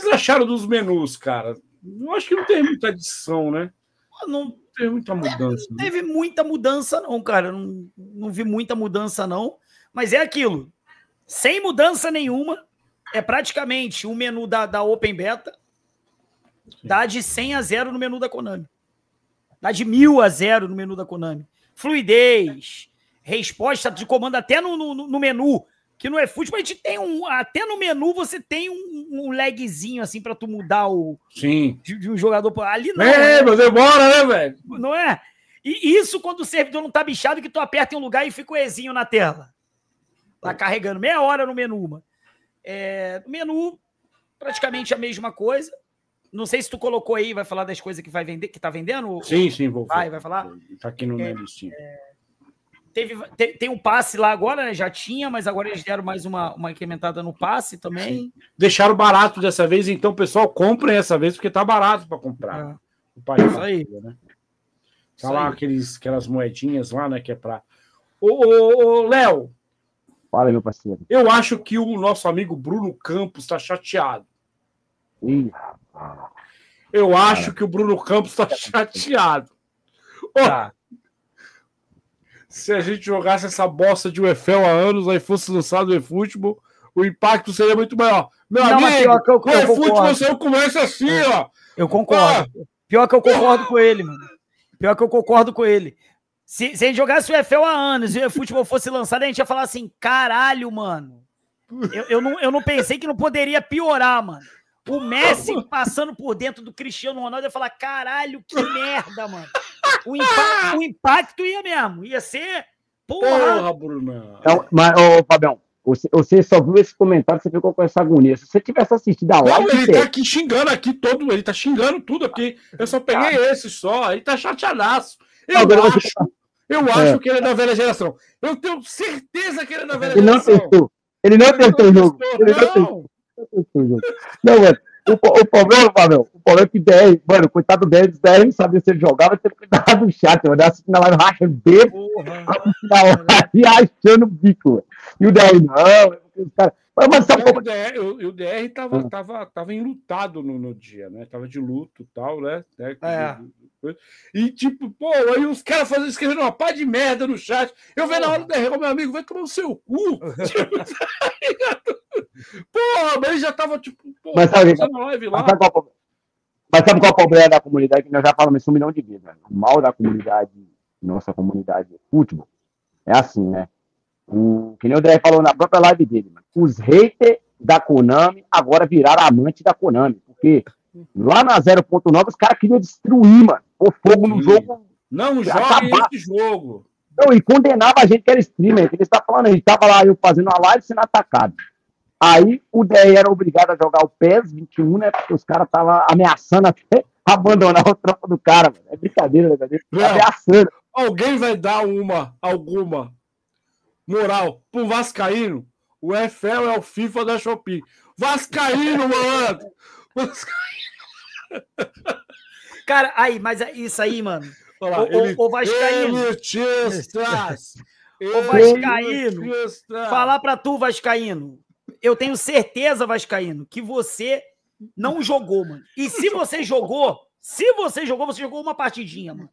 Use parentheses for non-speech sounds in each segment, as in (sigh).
que vocês acharam dos menus, cara? Eu acho que não tem muita adição, né? Não teve muita mudança. Não né? teve muita mudança, não, cara. Não, não vi muita mudança, não. Mas é aquilo. Sem mudança nenhuma, é praticamente o menu da, da Open Beta. Sim. Dá de 100 a 0 no menu da Konami. Dá de 1000 a 0 no menu da Konami. Fluidez, resposta de comando até no, no, no menu que no eFootball a gente tem um. Até no menu você tem um, um lagzinho assim para tu mudar o. Sim. De, de, um jogador. Ali não. É, né? mas demora, né, velho? Não é? E isso quando o servidor não tá bichado, que tu aperta em um lugar e fica o Ezinho na tela. Tá carregando meia hora no menu, mano. É, no menu, praticamente a mesma coisa. Não sei se tu colocou aí, vai falar das coisas que vai vender, que tá vendendo? Sim, sim, vou. Vai, vai falar? Tá aqui no é, listinha. É, Teve, tem, tem um passe lá agora, né? Já tinha, mas agora eles deram mais uma, uma incrementada no passe também. Sim. Deixaram barato dessa vez, então, pessoal, comprem essa vez, porque tá barato para comprar. É. O país Isso aí. Né? Tá Isso lá aí. Aqueles, aquelas moedinhas lá, né? Que é para. Ô, ô, ô, Léo. Fala, meu parceiro. Eu acho que o nosso amigo Bruno Campos está chateado. Ih, Eu acho que o Bruno Campos está chateado. Tá se a gente jogasse essa bosta de UFL há anos, aí fosse lançado o eFootball, o impacto seria muito maior. Meu não, amigo, pior que eu, o eFootball começa assim, é. ó. Eu concordo. Ah. Pior que eu concordo com ele, mano. Pior que eu concordo com ele. Se, se a gente jogasse o UFL há anos e o eFootball fosse lançado, a gente ia falar assim, caralho, mano. Eu, eu, não, eu não pensei que não poderia piorar, mano. O Messi (laughs) passando por dentro do Cristiano Ronaldo ia falar: caralho, que merda, mano. O impacto, o impacto ia mesmo. Ia ser. Porra, porra Bruno. Então, mas, ô, Fabião, você, você, só viu esse comentário, você ficou com essa agonia. Se você tivesse assistido a live. Não, ele tá aqui xingando aqui todo, ele tá xingando tudo aqui. Eu só peguei ah. esse só, ele tá chateadaço. Eu Agora acho, você... eu é. acho que ele é da velha geração. Eu tenho certeza que ele é da velha ele geração. Não testou. Ele não testou o jogo. Ele não testou. Não, mano. O, o problema, Pavel, o problema é que 10, mano, coitado do 10, 10 não sabia se ele jogava, teve que cuidar do chat, mano. Assistindo a live racha B, e achando o bico, E o 10, não, os caras. Mas, mas, o, DR, o, o DR tava, hum. tava, tava enlutado no, no dia, né? Tava de luto e tal, né? É. E tipo, pô, aí os caras fazendo, escrevendo uma pá de merda no chat. Eu vejo na hora do DR, meu amigo, vai tomar o seu cu. tipo, (laughs) (laughs) tá Porra, mas ele já tava, tipo, mas sabe, live lá. Mas sabe, qual, mas sabe qual é o problema da comunidade? Que nós já falamos isso um milhão de vezes. Né? O mal da comunidade, nossa comunidade de futebol, é assim, né? O, que nem o DR falou na própria live dele, mano. Os haters da Konami agora viraram amante da Konami. Porque lá na 0.9 os caras queriam destruir, mano. O fogo no jogo. Não joga esse jogo. Não, e condenava a gente que era streamer. Que ele está falando, a gente tava lá eu fazendo uma live sendo atacado. Aí o DR era obrigado a jogar o PES 21, né? Porque os caras estavam ameaçando até abandonar o trampo do cara. Mano. É brincadeira, né? Ameaçando. Alguém vai dar uma, alguma moral pro Vascaíno? O EFL é o FIFA da Shopee. Vascaíno, mano! Vascaíno! (laughs) Cara, aí, mas é isso aí, mano. Olha o, ele, o, Vascaíno. Elitistas! Ô Vascaíno, falar pra tu, Vascaíno, eu tenho certeza, Vascaíno, que você não jogou, mano. E se você jogou, se você jogou, você jogou uma partidinha, mano.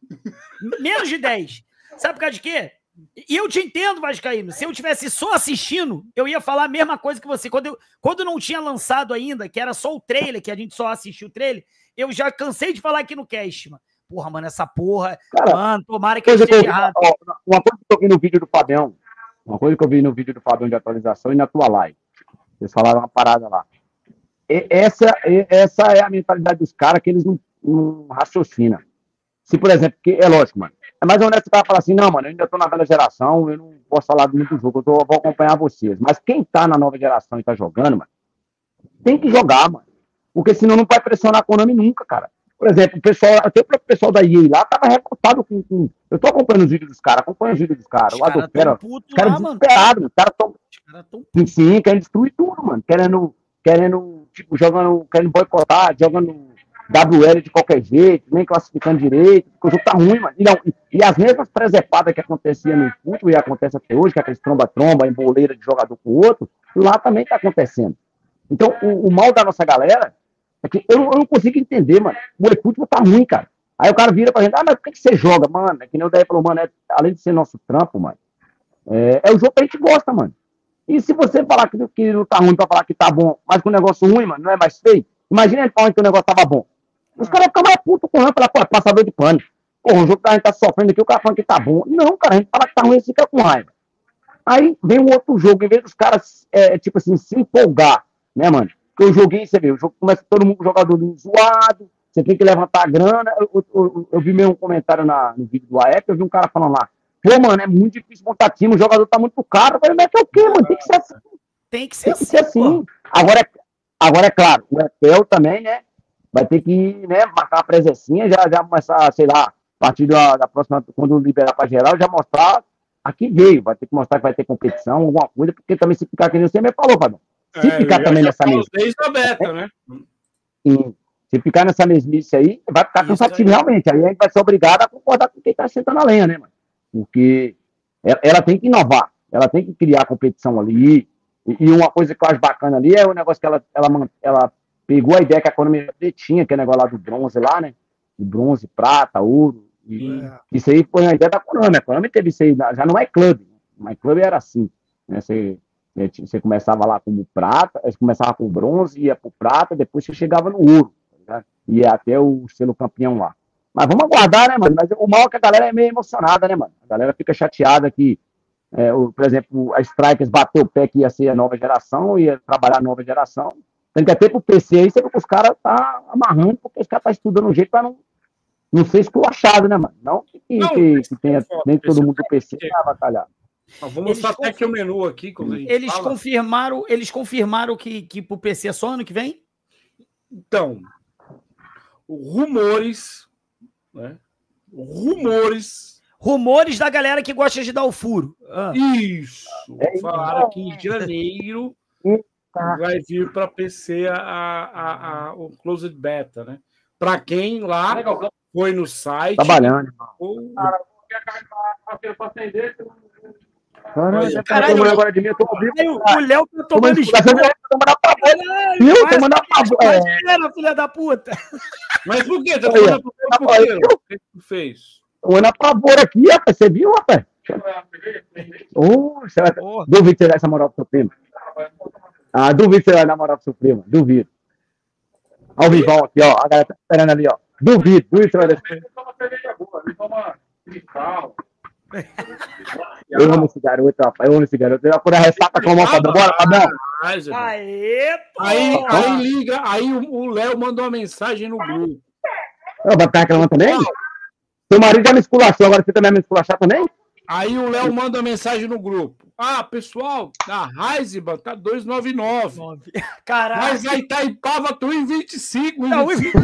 Menos de 10. Sabe por causa de quê? E eu te entendo, Vascaíno. Se eu tivesse só assistindo, eu ia falar a mesma coisa que você. Quando, eu, quando não tinha lançado ainda, que era só o trailer, que a gente só assistiu o trailer, eu já cansei de falar aqui no cast, mano. Porra, mano, essa porra. Cara, mano, tomara que eu esteja errado. Uma coisa que eu vi no vídeo do Fabião, uma coisa que eu vi no vídeo do Fabião de atualização e na tua live. Vocês falaram uma parada lá. E essa, essa é a mentalidade dos caras que eles não, não raciocinam. Se, por exemplo, que, é lógico, mano. É mais honesto o cara falar assim, não, mano, eu ainda tô na velha geração, eu não posso falar do muito jogo, eu, tô, eu vou acompanhar vocês. Mas quem tá na nova geração e tá jogando, mano, tem que jogar, mano. Porque senão não vai pressionar a Konami nunca, cara. Por exemplo, o pessoal, até o pessoal da EA lá tava revoltado com, com, Eu tô acompanhando os vídeos dos caras, acompanho os vídeos dos caras. Os caras desesperados, os caras tão. Cara tão... Sim, sim, querendo destruir tudo, mano. Querendo, querendo, tipo, jogando, querendo boicotar, jogando WL de qualquer jeito, nem classificando direito, porque o jogo tá ruim, mano. E, não, e, e as mesmas presepadas que acontecia no futebol e acontece até hoje, que é aqueles tromba-tromba, emboleira de jogador com o outro, lá também tá acontecendo. Então, o, o mal da nossa galera É que eu, eu não consigo entender, mano. O eFootball tá ruim, cara. Aí o cara vira pra gente, ah, mas por que, que você joga, mano? É que nem o daí falou, mano, é, além de ser nosso trampo, mano, é, é, o jogo que a gente gosta, mano. E se você falar que, que não tá ruim pra falar que tá bom, mas com o negócio ruim, mano, não é mais feio? Imagina ele falando que o negócio tava bom. Os caras ficam mais putos com o falar, pô, é passador de pano. Pô, o jogo que a gente tá sofrendo aqui, o cara falando que tá bom. Não, cara, a gente fala que tá ruim e fica com raiva. Aí vem um outro jogo, em vez dos caras, é, tipo assim, se empolgar, né, mano? Porque eu joguei, você vê, o jogo começa todo mundo jogador zoado, você tem que levantar a grana. Eu, eu, eu, eu vi meio um comentário na, no vídeo do AEP, eu vi um cara falando lá, pô, mano, é muito difícil montar time, o jogador tá muito caro. Eu falei, mas é o quê, mano? Tem que ser assim. Tem que ser, tem que ser assim. assim. Agora, é, agora, é claro, o EPL também, né? Vai ter que né, marcar a presencinha, já, já começar, sei lá, a partir da, da próxima, quando liberar para geral, já mostrar aqui veio. Vai ter que mostrar que vai ter competição, alguma coisa, porque também se ficar, que você me falou, Fabio. Se é, ficar também nessa mesmice. Desde a beta, né? Sim. Se ficar nessa mesmice aí, vai ficar Isso cansativo, aí. realmente. Aí a gente vai ser obrigado a concordar com quem está sentando a lenha, né, mano? Porque ela, ela, tem que inovar, ela tem que criar competição ali. E, e, uma coisa que eu acho bacana ali é o negócio que ela, ela, ela pegou a ideia que a economia tinha, que é o negócio lá do bronze lá, né? De bronze, prata, ouro. E, é. Isso aí foi a ideia da Konami. A Konami teve isso aí, já não é clube. Mas clube era assim. Né? Você você começava lá como prata, você começava com bronze, ia pro prata, depois você chegava no ouro, tá ia até o selo campeão lá. Mas vamos aguardar, né, mano? Mas o mal é que a galera é meio emocionada, né, mano? A galera fica chateada que, é, o, por exemplo, a Strikers bateu o pé que ia ser a nova geração, ia trabalhar a nova geração. Tem que até pro PC aí, você vê que os caras tá amarrando, porque os caras tá estudando um jeito pra não, não ser esculachado, né, mano? Não que, não, que, que tenha nem todo mundo do PC pra batalhar vamos mostrar até aqui o menu aqui. eles fala. confirmaram, eles confirmaram que, que pro PC é só ano que vem? Então, rumores, né? Rumores. Rumores da galera que gosta de dar o furo. Ah. Isso. É, Falaram que em janeiro vai vir para PC a, a, a, o Closed Beta, né? Para quem lá foi no site. Trabalhando. Ou... Cara, para acender, Caralho, caralho, agora de mim, eu tô. O Léo tá tomando escuro. Viu? Tomando a favor. filha da puta. Mas por quê? Tá tomando a favor por quê? O que tu fez? Tomando a favor aqui, rapaz. Você viu, rapaz? Oh, que... Duvido você dar essa moral pro seu primo. Ah, duvido você vai dar moral pro seu primo. Duvido. Olha o Vivão aqui, ó. A galera tá esperando ali, ó. Duvido, duvido você vai dar. Ele toma cerveja boa, ele toma cristal. Eu amo esse garoto, rapaz. Eu amo esse garoto. Eu quando a ressaca com a Fabão. Bora, Fabão. Aê, aí, aí liga, aí o Léo mandou uma mensagem no grupo. Eu vou estar reclamando também? Seu marido já me esculachou, agora você também vai me esculachar também? Aí o Léo manda mensagem no grupo. Ah, pessoal, a Heisenberg tá 299. (laughs) Caralho. Mas aí tá em Pava, tô em 25. Não, 25.